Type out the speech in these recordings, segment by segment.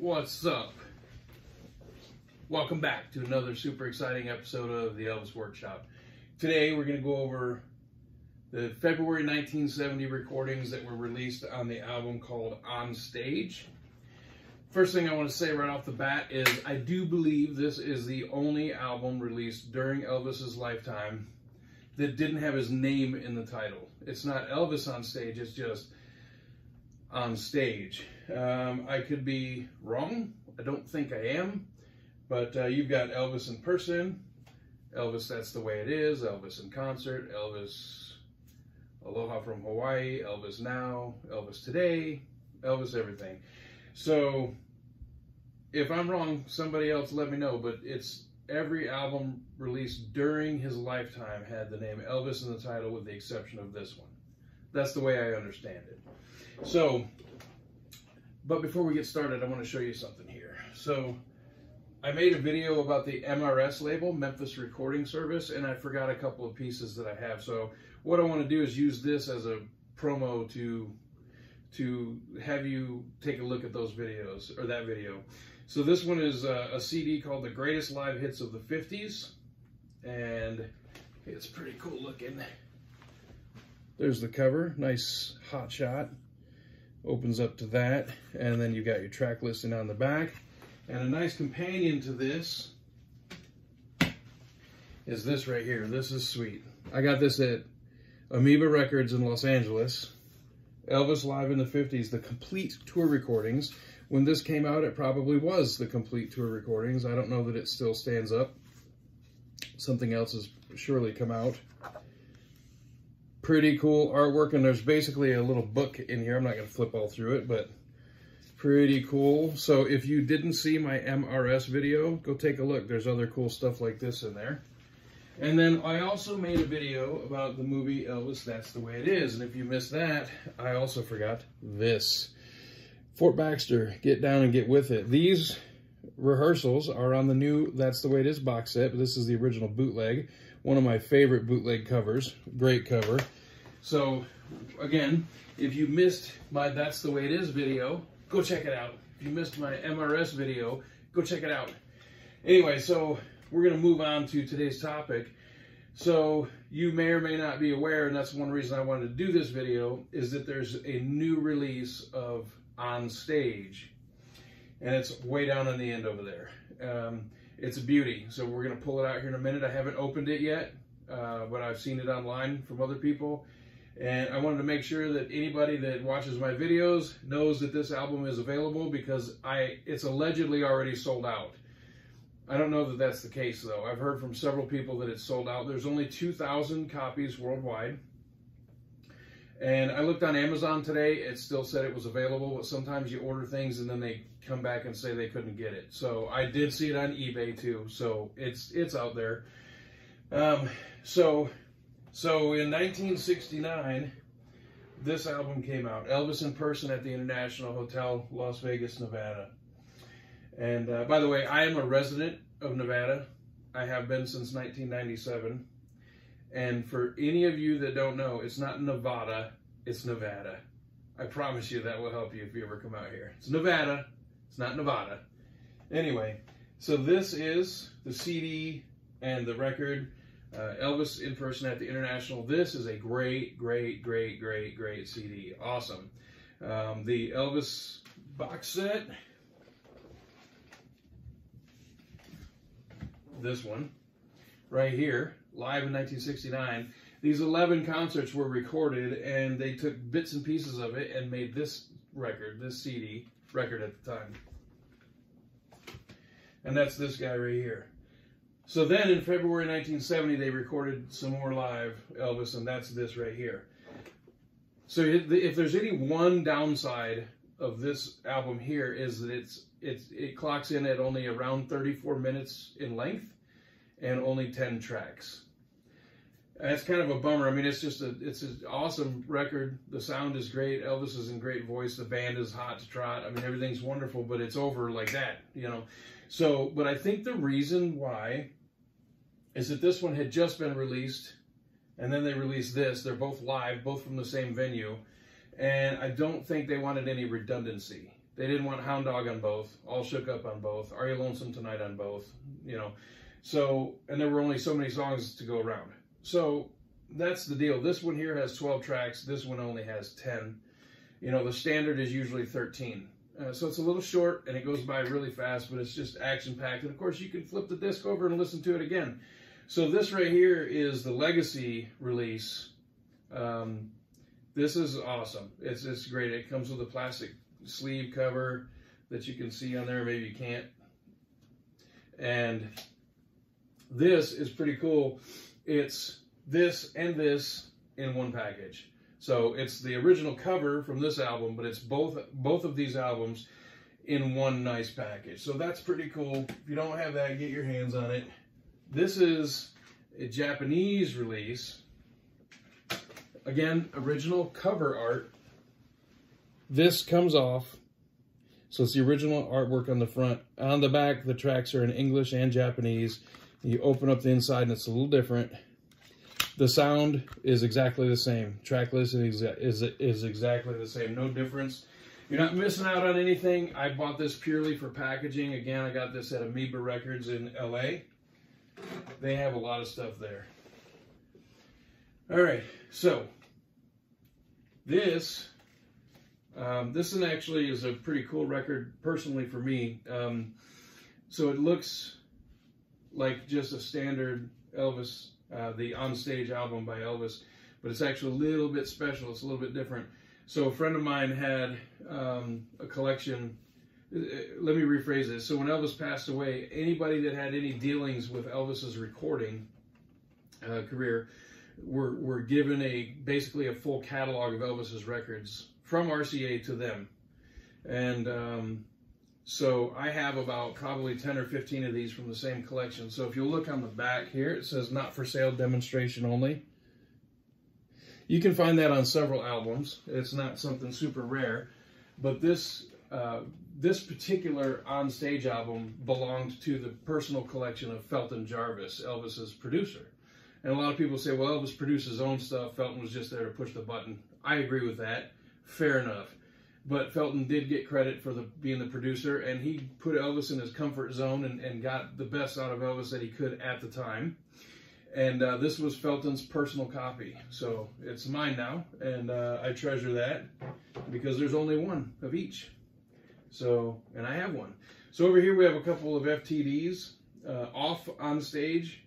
What's up? Welcome back to another super exciting episode of the Elvis Workshop. Today we're going to go over the February 1970 recordings that were released on the album called On Stage. First thing I want to say right off the bat is I do believe this is the only album released during Elvis's lifetime that didn't have his name in the title. It's not Elvis on stage, it's just on stage. Um, I could be wrong. I don't think I am. But uh, you've got Elvis in person, Elvis That's the Way It Is, Elvis in Concert, Elvis Aloha from Hawaii, Elvis Now, Elvis Today, Elvis Everything. So if I'm wrong, somebody else let me know, but it's every album released during his lifetime had the name Elvis in the title with the exception of this one. That's the way I understand it. So, but before we get started, I want to show you something here. So, I made a video about the MRS label, Memphis Recording Service, and I forgot a couple of pieces that I have. So, what I want to do is use this as a promo to to have you take a look at those videos or that video. So this one is a, a CD called The Greatest Live Hits of the 50s and it's pretty cool looking. There's the cover, nice hot shot opens up to that. And then you've got your track listing on the back. And a nice companion to this is this right here. This is sweet. I got this at Amoeba Records in Los Angeles. Elvis Live in the 50s, the complete tour recordings. When this came out, it probably was the complete tour recordings. I don't know that it still stands up. Something else has surely come out pretty cool artwork and there's basically a little book in here. I'm not going to flip all through it, but pretty cool. So if you didn't see my MRS video, go take a look. There's other cool stuff like this in there. And then I also made a video about the movie Elvis, That's the Way It Is. And if you missed that, I also forgot this. Fort Baxter, get down and get with it. These rehearsals are on the new That's the Way It Is box set, but this is the original bootleg. One of my favorite bootleg covers. Great cover. So again, if you missed my That's the Way It Is video, go check it out. If you missed my MRS video, go check it out. Anyway, so we're going to move on to today's topic. So you may or may not be aware, and that's one reason I wanted to do this video, is that there's a new release of On Stage. And it's way down on the end over there. Um, it's a beauty. So we're going to pull it out here in a minute. I haven't opened it yet, uh, but I've seen it online from other people. And I wanted to make sure that anybody that watches my videos knows that this album is available because I it's allegedly already sold out. I don't know that that's the case though. I've heard from several people that it's sold out. There's only 2,000 copies worldwide. And I looked on Amazon today. It still said it was available, but sometimes you order things and then they come back and say they couldn't get it. So I did see it on eBay too. So it's it's out there. Um, so so in 1969, this album came out, Elvis in Person at the International Hotel, Las Vegas, Nevada. And uh, by the way, I am a resident of Nevada. I have been since 1997. And for any of you that don't know, it's not Nevada, it's Nevada. I promise you that will help you if you ever come out here. It's Nevada, it's not Nevada. Anyway, so this is the CD and the record uh, Elvis in person at the International. This is a great, great, great, great, great CD. Awesome. Um, the Elvis box set. This one right here, live in 1969. These 11 concerts were recorded and they took bits and pieces of it and made this record, this CD record at the time. And that's this guy right here. So then in February 1970, they recorded some more live Elvis, and that's this right here. So if there's any one downside of this album here is that it's, it's it clocks in at only around 34 minutes in length and only 10 tracks. That's kind of a bummer. I mean, it's just a it's an awesome record. The sound is great. Elvis is in great voice. The band is hot to trot. I mean, everything's wonderful, but it's over like that, you know. So, but I think the reason why is that this one had just been released and then they released this. They're both live, both from the same venue. And I don't think they wanted any redundancy. They didn't want Hound Dog on both. All Shook Up on both. Are You Lonesome Tonight on both. You know, so and there were only so many songs to go around. So that's the deal. This one here has 12 tracks. This one only has 10. You know, the standard is usually 13. Uh, so it's a little short and it goes by really fast, but it's just action packed. And of course, you can flip the disc over and listen to it again. So this right here is the Legacy release. Um, this is awesome. It's, it's great. It comes with a plastic sleeve cover that you can see on there. Maybe you can't. And this is pretty cool. It's this and this in one package. So it's the original cover from this album, but it's both both of these albums in one nice package. So that's pretty cool. If you don't have that, get your hands on it. This is a Japanese release. Again, original cover art. This comes off. So it's the original artwork on the front. On the back, the tracks are in English and Japanese. You open up the inside and it's a little different. The sound is exactly the same. Track list is, is, is exactly the same. No difference. You're not missing out on anything. I bought this purely for packaging. Again, I got this at Amoeba Records in LA. They have a lot of stuff there. All right, so this um, this one actually is a pretty cool record personally for me. Um, so it looks like just a standard Elvis uh, the on-stage album by Elvis, but it's actually a little bit special. It's a little bit different. So a friend of mine had um, a collection. Uh, let me rephrase this. So when Elvis passed away, anybody that had any dealings with Elvis's recording uh, career were were given a basically a full catalog of Elvis's records from RCA to them, and um, so I have about probably 10 or 15 of these from the same collection. So if you look on the back here, it says not for sale demonstration only. You can find that on several albums. It's not something super rare, but this uh, this particular on-stage album belonged to the personal collection of Felton Jarvis, Elvis's producer. And a lot of people say, well, Elvis produced his own stuff. Felton was just there to push the button. I agree with that. Fair enough but Felton did get credit for the being the producer, and he put Elvis in his comfort zone and, and got the best out of Elvis that he could at the time. And uh, this was Felton's personal copy, so it's mine now, and uh, I treasure that because there's only one of each. So, and I have one. So over here we have a couple of FTDs uh, off on stage.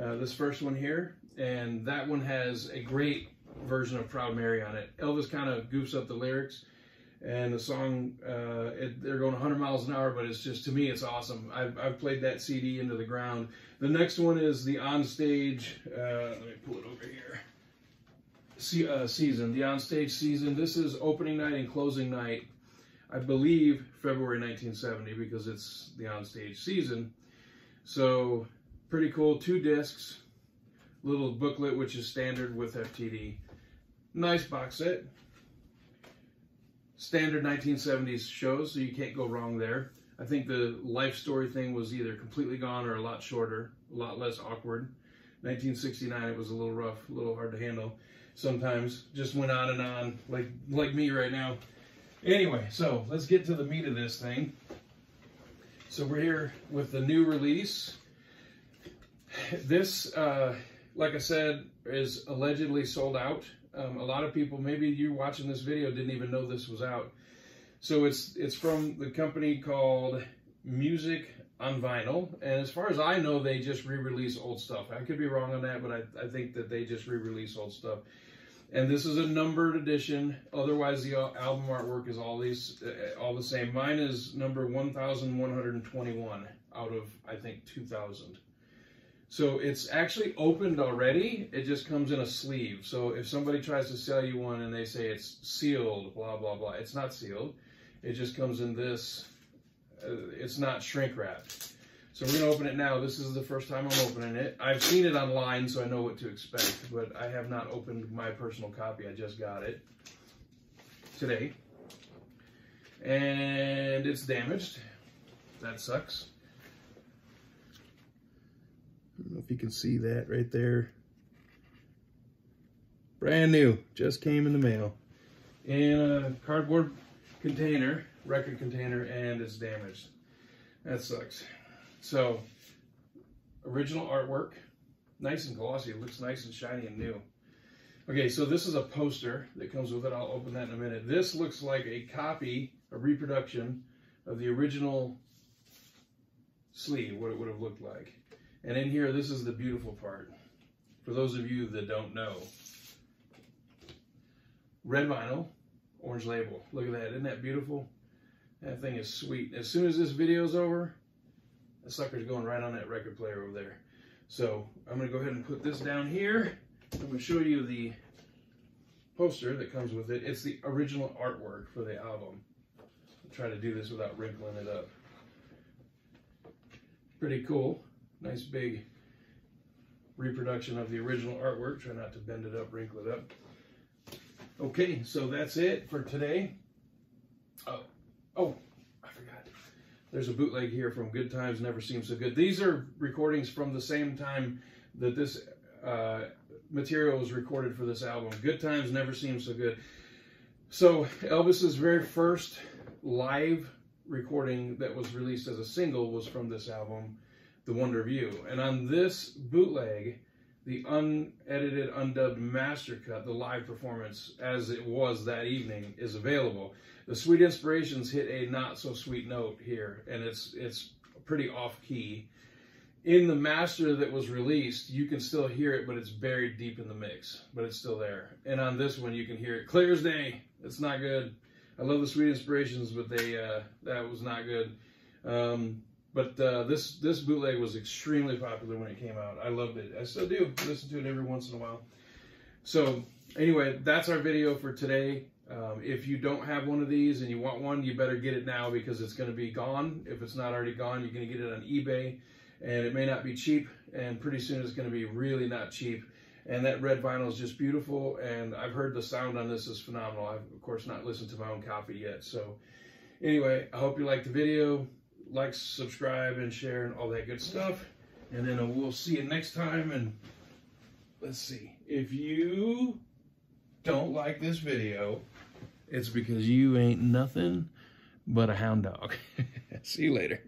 Uh, this first one here, and that one has a great version of Proud Mary on it. Elvis kind of goofs up the lyrics and the song uh, it, they're going 100 miles an hour but it's just to me it's awesome I've, I've played that cd into the ground the next one is the on stage uh, let me pull it over here See, uh, season the on stage season this is opening night and closing night i believe february 1970 because it's the on stage season so pretty cool two discs little booklet which is standard with ftd nice box set standard 1970s shows, so you can't go wrong there. I think the life story thing was either completely gone or a lot shorter, a lot less awkward. 1969, it was a little rough, a little hard to handle sometimes. Just went on and on, like like me right now. Anyway, so let's get to the meat of this thing. So we're here with the new release. This, uh, like I said, is allegedly sold out. Um, a lot of people, maybe you watching this video didn't even know this was out. So it's it's from the company called Music on Vinyl. And as far as I know, they just re-release old stuff. I could be wrong on that, but I, I think that they just re-release old stuff. And this is a numbered edition. Otherwise, the album artwork is all these uh, all the same. Mine is number 1,121 out of, I think, 2,000. So it's actually opened already. It just comes in a sleeve. So if somebody tries to sell you one and they say it's sealed, blah, blah, blah, it's not sealed. It just comes in this. Uh, it's not shrink wrapped. So we're going to open it now. This is the first time I'm opening it. I've seen it online, so I know what to expect, but I have not opened my personal copy. I just got it today. And it's damaged. That sucks. I don't know if you can see that right there. Brand new, just came in the mail. In a cardboard container. record container and it's damaged. That sucks. So, original artwork, nice and glossy. It looks nice and shiny and new. Okay, so this is a poster that comes with it. I'll open that in a minute. This looks like a copy, a reproduction of the original sleeve, what it would have looked like. And in here, this is the beautiful part. For those of you that don't know, red vinyl, orange label. Look at that, isn't that beautiful? That thing is sweet. As soon as this video is over, the sucker's going right on that record player over there. So I'm gonna go ahead and put this down here. I'm gonna show you the poster that comes with it. It's the original artwork for the album. I'll try to do this without wrinkling it up. Pretty cool. Nice big reproduction of the original artwork. Try not to bend it up, wrinkle it up. Okay, so that's it for today. Oh, oh. There's a bootleg here from Good Times Never Seem So Good. These are recordings from the same time that this uh, material was recorded for this album. Good Times Never Seem So Good. So Elvis's very first live recording that was released as a single was from this album, The Wonder of You. And on this bootleg, the unedited, undubbed master cut, the live performance as it was that evening, is available. The Sweet Inspirations hit a not so sweet note here, and it's it's pretty off key. In the master that was released, you can still hear it, but it's buried deep in the mix, but it's still there. And on this one, you can hear it clear as day. It's not good. I love the Sweet Inspirations, but they uh, that was not good. Um, but uh, this this bootleg was extremely popular when it came out. I loved it. I still do. Listen to it every once in a while. So anyway, that's our video for today. Um, if you don't have one of these and you want one, you better get it now because it's going to be gone. If it's not already gone, you're going to get it on eBay, and it may not be cheap. And pretty soon it's going to be really not cheap. And that red vinyl is just beautiful. And I've heard the sound on this is phenomenal. I've of course not listened to my own copy yet. So anyway, I hope you liked the video like, subscribe, and share, and all that good stuff. And then uh, we'll see you next time. And let's see. If you don't like this video, it's because you ain't nothing but a hound dog. see you later.